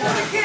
이렇게